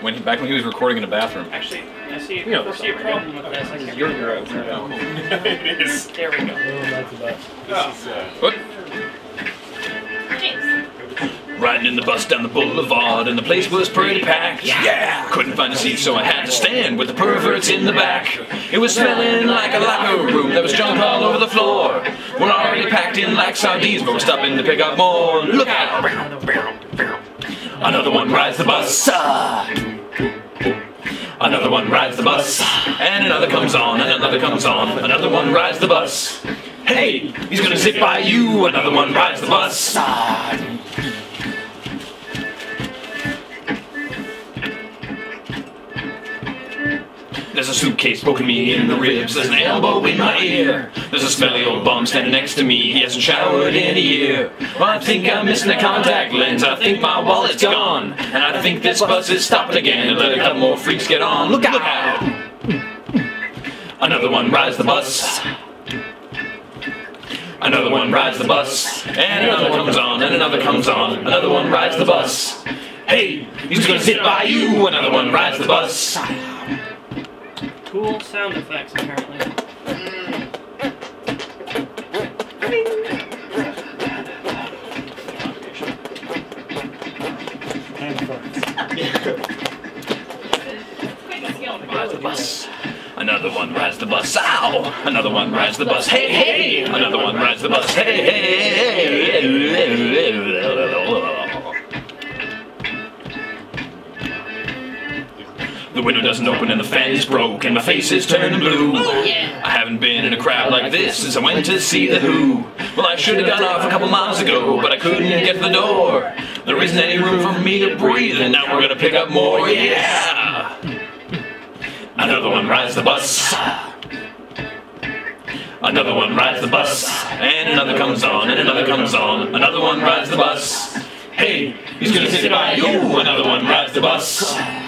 when he, back when he was recording in a bathroom. Actually, I see, You know I see a problem with this. I This is can't your girl. what it's about. it is. There we go. that's the best. This is, uh, What? Riding in the bus down the boulevard, and the place was pretty packed. Yeah! Couldn't find a seat, so I had to stand with the perverts in the back. It was smelling like a locker room, there was junk all over the floor. We're already packed in like sardines, but we're stopping to pick up more. Look out! Another one rides the bus. Another one rides the bus. And another comes on, and another comes on. Another one rides the bus. Hey, he's gonna zip by you. Another one rides the bus. There's a suitcase poking me in the ribs. There's an elbow in my ear. There's a smelly old bum standing next to me. He hasn't showered in a year. Well, I think I'm missing a contact lens. I think my wallet's gone. And I think this bus is stopping again. And let a couple more freaks get on. Look out! Another one rides the bus. Another one rides the bus. And another comes on. And another comes on. Another one rides the bus. Hey, he's gonna sit by you. Another one rides the bus. Cool sound effects, apparently. the bus. Another one rides the bus. Ow! Another one rides the bus. Hey, hey! Another one rides the bus. Hey, hey, The window doesn't open and the fan is broke and my face is turning blue. Oh, I haven't been in a crowd like this since I went to see the Who. Well, I should have gone off a couple miles ago, but I couldn't get to the door. There isn't any room for me to breathe, and now we're gonna pick up more. Yeah! Another one rides the bus. Another one rides the bus. And another comes on, and another comes on. Another one rides the bus. Hey, he's gonna sit by you. Another one rides the bus.